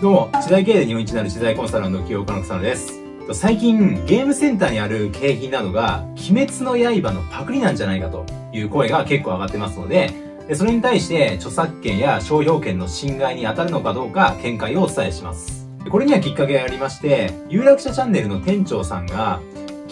どう？も、次第経営で日本一なる次第コンサルの清岡の草野です。最近、ゲームセンターにある景品などが、鬼滅の刃のパクリなんじゃないかという声が結構上がってますので、それに対して著作権や商標権の侵害に当たるのかどうか見解をお伝えします。これにはきっかけがありまして、有楽者チャンネルの店長さんが、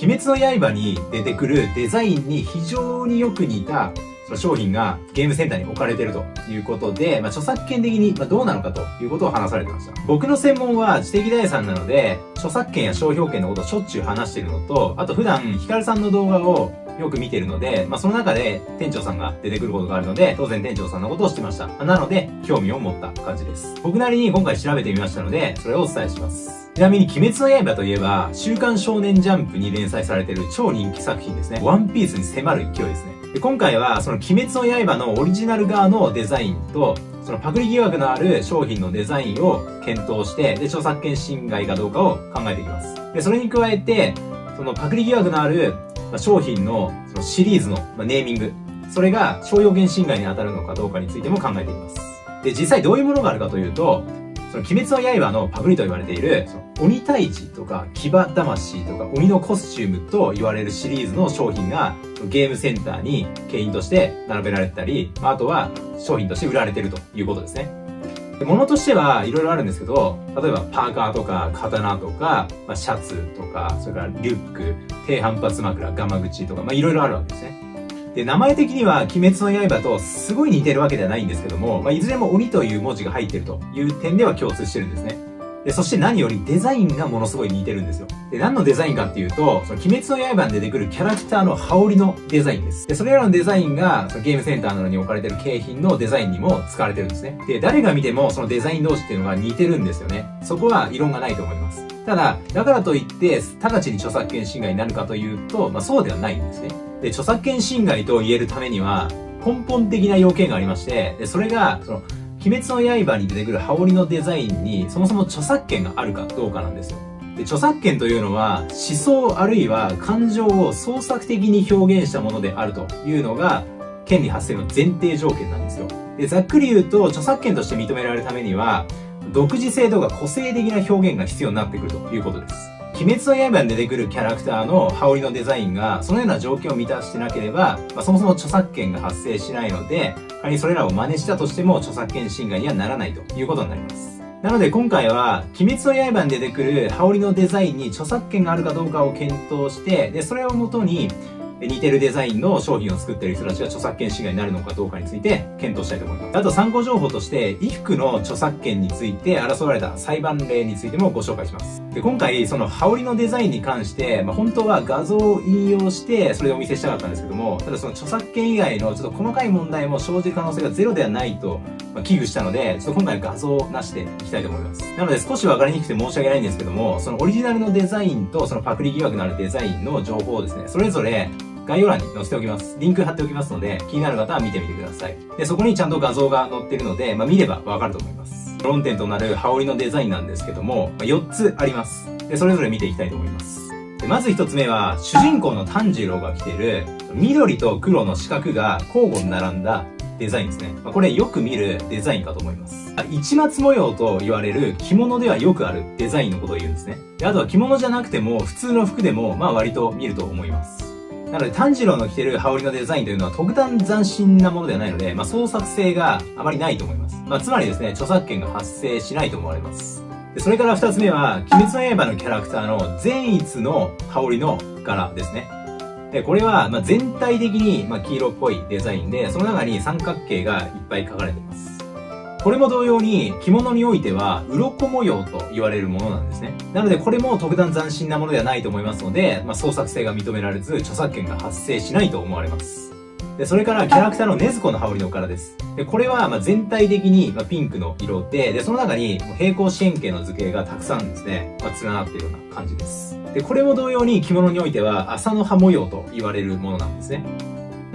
鬼滅の刃に出てくるデザインに非常によく似たその商品がゲームセンターに置かれてるということで、まあ、著作権的にどうなのかということを話されてました。僕の専門は知的財産なので、著作権や商標権のことをしょっちゅう話してるのと、あと普段ヒカルさんの動画をよく見てるので、まあ、その中で店長さんが出てくることがあるので、当然店長さんのことを知ってました。なので、興味を持った感じです。僕なりに今回調べてみましたので、それをお伝えします。ちなみに、鬼滅の刃といえば、週刊少年ジャンプに連載されてる超人気作品ですね。ワンピースに迫る勢いですね。で今回はその鬼滅の刃のオリジナル側のデザインと、そのパクリ疑惑のある商品のデザインを検討して、で、著作権侵害かどうかを考えていきます。で、それに加えて、そのパクリ疑惑のある商品のそのシリーズのネーミング、それが商用権侵害に当たるのかどうかについても考えていきます。で、実際どういうものがあるかというと、その鬼滅の刃のパクリと言われている、その鬼退治とか騎馬魂とか鬼のコスチュームと言われるシリーズの商品がゲームセンターに景品として並べられてたり、あとは商品として売られてるということですね。物としてはいろいろあるんですけど、例えばパーカーとか刀とか、まあ、シャツとか、それからリュック、低反発枕、ガマ口とか、まあいろいろあるわけですね。で、名前的には鬼滅の刃とすごい似てるわけではないんですけども、まあ、いずれも鬼という文字が入ってるという点では共通してるんですね。で、そして何よりデザインがものすごい似てるんですよ。で、何のデザインかっていうと、その鬼滅の刃に出てくるキャラクターの羽織のデザインです。で、それらのデザインが、そのゲームセンターなどに置かれてる景品のデザインにも使われてるんですね。で、誰が見てもそのデザイン同士っていうのが似てるんですよね。そこは異論がないと思います。ただ、だからといって、直ちに著作権侵害になるかというと、まあそうではないんですね。で、著作権侵害と言えるためには、根本的な要件がありまして、で、それが、その、鬼滅の刃に出てくる羽織のデザインに、そもそも著作権があるかどうかなんですよ。で、著作権というのは、思想あるいは感情を創作的に表現したものであるというのが、権利発生の前提条件なんですよ。で、ざっくり言うと、著作権として認められるためには、独自性とか個性的な表現が必要になってくるということです。鬼滅の刃に出てくるキャラクターの羽織のデザインが、そのような条件を満たしてなければ、まあ、そもそも著作権が発生しないので、仮にそれらを真似したとしても著作権侵害にはならないということになります。なので今回は、鬼滅の刃に出てくる羽織のデザインに著作権があるかどうかを検討して、で、それをもとに、似てるデザインの商品を作ってる人たちが著作権侵害になるのかどうかについて検討したいと思います。あと参考情報として、衣服の著作権について争われた裁判例についてもご紹介します。で、今回、その羽織のデザインに関して、まあ、本当は画像を引用して、それをお見せしたかったんですけども、ただその著作権以外のちょっと細かい問題も生じる可能性がゼロではないと、まあ、危惧したので、ちょっと今回画像をなしていきたいと思います。なので少し分かりにくくて申し訳ないんですけども、そのオリジナルのデザインとそのパクリ疑惑のあるデザインの情報をですね、それぞれ概要欄に載せておきます。リンク貼っておきますので、気になる方は見てみてください。で、そこにちゃんと画像が載ってるので、まあ、見ればわかると思います。論点となる羽織のデザインなんですけども、まあ、4つあります。で、それぞれ見ていきたいと思います。でまず1つ目は、主人公の炭治郎が着ている、緑と黒の四角が交互に並んだデザインですね。まあ、これよく見るデザインかと思います。市松模様と言われる着物ではよくあるデザインのことを言うんですね。であとは着物じゃなくても普通の服でもまあ割と見ると思います。なので炭治郎の着てる羽織のデザインというのは特段斬新なものではないので、まあ、創作性があまりないと思います。まあ、つまりですね、著作権が発生しないと思われます。でそれから二つ目は、鬼滅の刃のキャラクターの善逸の羽織の柄ですね。で、これは、ま全体的に、ま黄色っぽいデザインで、その中に三角形がいっぱい描かれています。これも同様に着物においては鱗模様と言われるものなんですね。なのでこれも特段斬新なものではないと思いますので、まあ、創作性が認められず著作権が発生しないと思われます。で、それからキャラクターの禰豆子の羽織の柄です。で、これはま全体的にまピンクの色で、で、その中に平行四辺形の図形がたくさんですね、まあ、連なっているような感じです。で、これも同様に着物においては朝の葉模様と言われるものなんですね。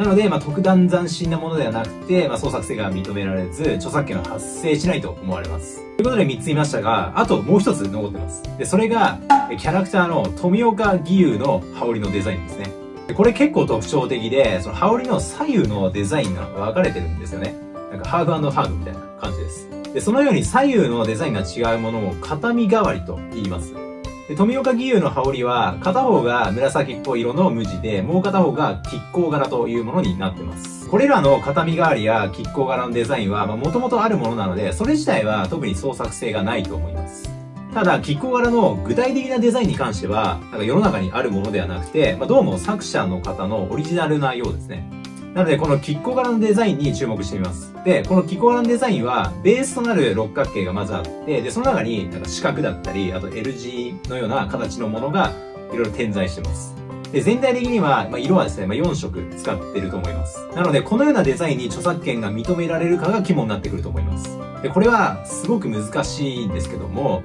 なので、まあ、特段斬新なものではなくて、まあ、創作性が認められず、著作権は発生しないと思われます。ということで3つ言いましたが、あともう1つ残ってます。で、それが、キャラクターの富岡義勇の羽織のデザインですね。これ結構特徴的で、その羽織の左右のデザインが分かれてるんですよね。なんかハーフハーフみたいな感じです。で、そのように左右のデザインが違うものを片身代わりと言います。で富岡義勇の羽織は、片方が紫っぽい色の無地で、もう片方が亀甲柄というものになってます。これらの片身代わりや亀甲柄のデザインは、まあ、元々あるものなので、それ自体は特に創作性がないと思います。ただ、亀甲柄の具体的なデザインに関しては、なんか世の中にあるものではなくて、まあ、どうも作者の方のオリジナルなようですね。なので、この亀甲柄のデザインに注目してみます。で、この亀甲柄のデザインは、ベースとなる六角形がまずあって、で、その中に、なんか四角だったり、あと L 字のような形のものが、いろいろ点在してます。で、全体的には、まあ、色はですね、まあ、4色使ってると思います。なので、このようなデザインに著作権が認められるかが肝になってくると思います。で、これは、すごく難しいんですけども、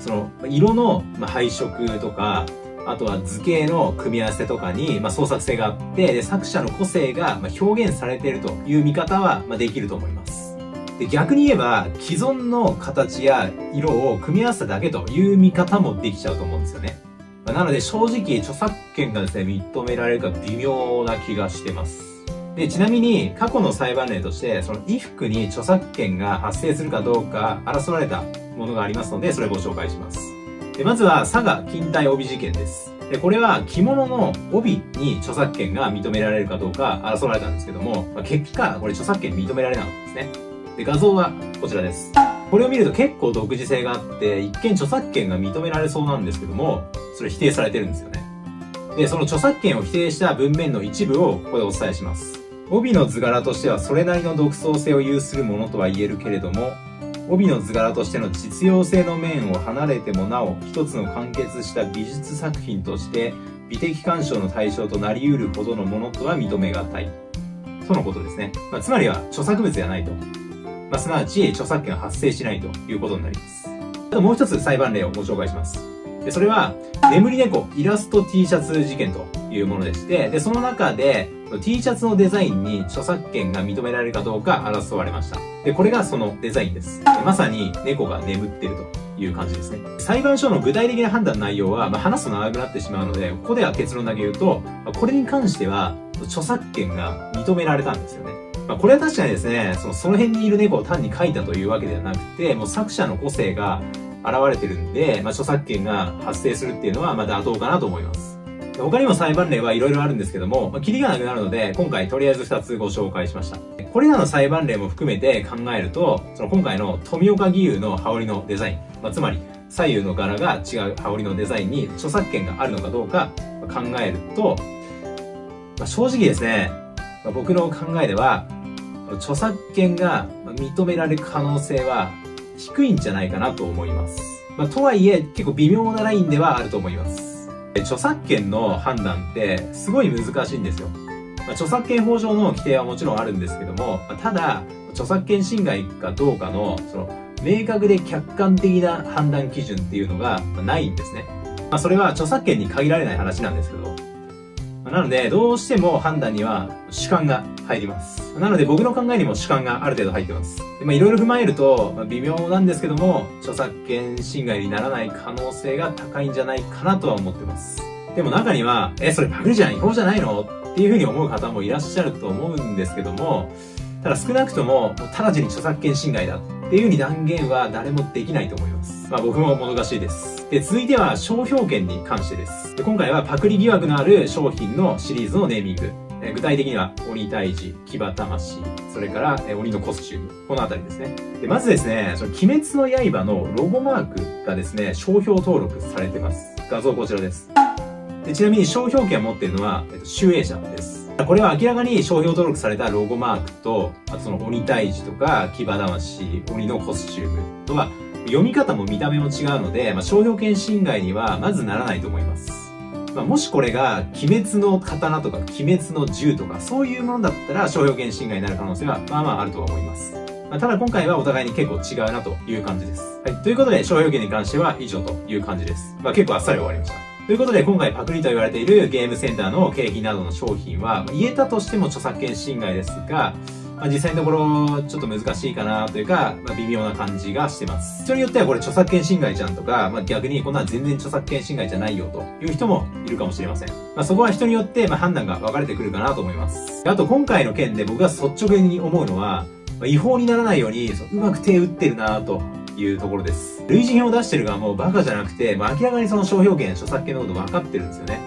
その、色の配色とか、あとは図形の組み合わせとかに、まあ、創作性があって、で、作者の個性が表現されているという見方は、ま、できると思います。で、逆に言えば、既存の形や色を組み合わせただけという見方もできちゃうと思うんですよね。ま、なので、正直、著作権がですね、認められるか微妙な気がしてます。で、ちなみに、過去の裁判例として、その衣服に著作権が発生するかどうか争われたものがありますので、それをご紹介します。まずは佐賀近代帯事件です。これは着物の帯に著作権が認められるかどうか争われたんですけども、ま、結果、これ著作権認められなかったんですね。で、画像はこちらです。これを見ると結構独自性があって、一見著作権が認められそうなんですけども、それ否定されてるんですよね。で、その著作権を否定した文面の一部をここでお伝えします。帯の図柄としてはそれなりの独創性を有するものとは言えるけれども、帯の図柄としての実用性の面を離れてもなお一つの完結した美術作品として美的鑑賞の対象となり得るほどのものとは認めがたい。とのことですね。まあ、つまりは著作物ではないと。まあ、すなわち著作権は発生しないということになります。あともう一つ裁判例をご紹介します。でそれは、眠り猫イラスト T シャツ事件というものでして、で、その中で、T シャツのデザインに著作権が認められるかどうか争われました。で、これがそのデザインです。まさに猫が眠ってるという感じですね。裁判所の具体的な判断内容は、まあ、話すと長くなってしまうので、ここでは結論だけ言うと、これに関しては、著作権が認められたんですよね。まあ、これは確かにですね、そのその辺にいる猫を単に描いたというわけではなくて、もう作者の個性が現れてるんで、まあ、著作権が発生するっていうのは、まあ、妥当かなと思います。他にも裁判例はいろいろあるんですけども、まあ、キリがなくなるので、今回とりあえず2つご紹介しました。これらの裁判例も含めて考えると、その今回の富岡義勇の羽織のデザイン、まあ、つまり左右の柄が違う羽織のデザインに著作権があるのかどうか考えると、まあ、正直ですね、まあ、僕の考えでは、著作権が認められる可能性は低いんじゃないかなと思います。まあ、とはいえ、結構微妙なラインではあると思います。著作権の判断ってすごい難しいんですよ。まあ、著作権法上の規定はもちろんあるんですけども、ま、ただ、著作権侵害かどうかの、その、明確で客観的な判断基準っていうのがないんですね。まあ、それは著作権に限られない話なんですけど、なので、どうしても判断には主観が入ります。なので、僕の考えにも主観がある程度入ってます。でまあ、いろいろ踏まえると、まあ、微妙なんですけども、著作権侵害にならない可能性が高いんじゃないかなとは思ってます。でも中には、え、それパクリじゃん違法じゃないの？っていうふうに思う方もいらっしゃると思うんですけども、ただ少なくとも、直ちに著作権侵害だっていうふうに断言は誰もできないと思います。まあ僕ももどかしいです。で、続いては商標権に関してです。で今回はパクリ疑惑のある商品のシリーズのネーミング。え具体的には、鬼退治、騎馬魂、それから、え鬼のコスチューム。このあたりですね。で、まずですね、その鬼滅の刃のロゴマークがですね、商標登録されてます。画像こちらです。でちなみに商標権を持っているのは、えっと、集英社です。これは明らかに商標登録されたロゴマークと、あとその鬼退治とか、騎馬魂、鬼のコスチュームとは、読み方も見た目も違うので、まあ、商標権侵害にはまずならないと思います。まあ、もしこれが、鬼滅の刀とか、鬼滅の銃とか、そういうものだったら、商標権侵害になる可能性は、まあまああるとは思います。まあ、ただ今回はお互いに結構違うなという感じです。はい。ということで、商標権に関しては以上という感じです。まあ結構あっさり終わりました。ということで、今回パクリと言われているゲームセンターの景品などの商品は、言えたとしても著作権侵害ですが、まあ、実際のところ、ちょっと難しいかなというか、まあ、微妙な感じがしてます。人によってはこれ著作権侵害じゃんとか、まあ、逆にこんな全然著作権侵害じゃないよという人もいるかもしれません。まあ、そこは人によって、ま、判断が分かれてくるかなと思います。あと今回の件で僕が率直に思うのは、あ、違法にならないように、うまく手打ってるなというところです。類似品を出してる側もバカじゃなくて、まあ、明らかにその商標権、著作権のこと分かってるんですよね。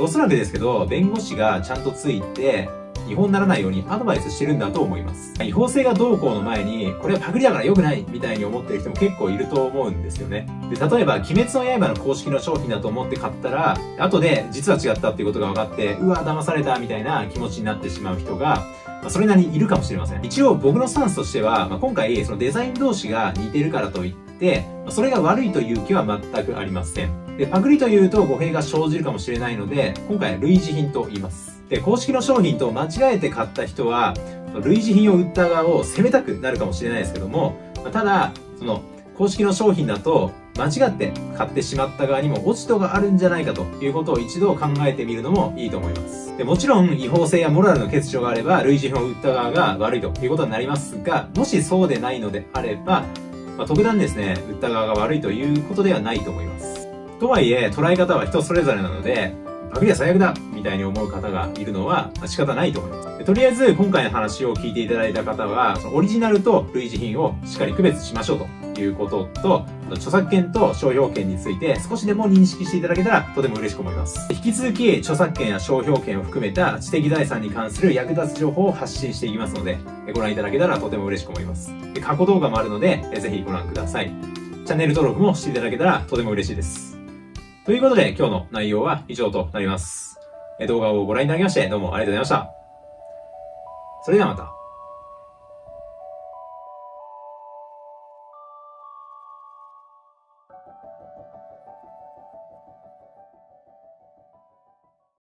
おそらくですけど、弁護士がちゃんとついて、違法にならないようにアドバイスしてるんだと思います。違法性がどうこうの前に、これはパクリだから良くないみたいに思ってる人も結構いると思うんですよね。で、例えば、鬼滅の刃の公式の商品だと思って買ったら、後で実は違ったっていうことが分かって、うわ、騙されたみたいな気持ちになってしまう人が、まあ、それなりにいるかもしれません。一応僕のスタンスとしては、まあ、今回そのデザイン同士が似てるからといって、まあ、それが悪いという気は全くありません。で、パクリというと語弊が生じるかもしれないので、今回類似品と言います。で、公式の商品と間違えて買った人は、類似品を売った側を責めたくなるかもしれないですけども、まあ、ただ、その、公式の商品だと、間違って買ってしまった側にも落ち度があるんじゃないかということを一度考えてみるのもいいと思います。でもちろん違法性やモラルの欠如があれば類似品を売った側が悪いということになりますが、もしそうでないのであれば、まあ、特段ですね、売った側が悪いということではないと思います。とはいえ、捉え方は人それぞれなので、パクリは最悪だみたいに思う方がいるのは仕方ないと思います。とりあえず今回の話を聞いていただいた方は、そのオリジナルと類似品をしっかり区別しましょうということと、著作権と商標権について少しでも認識していただけたらとても嬉しく思います。引き続き著作権や商標権を含めた知的財産に関する役立つ情報を発信していきますので、ご覧いただけたらとても嬉しく思います。過去動画もあるので、ぜひご覧ください。チャンネル登録もしていただけたらとても嬉しいです。ということで今日の内容は以上となります。動画をご覧いただきましてどうもありがとうございました。それではまた。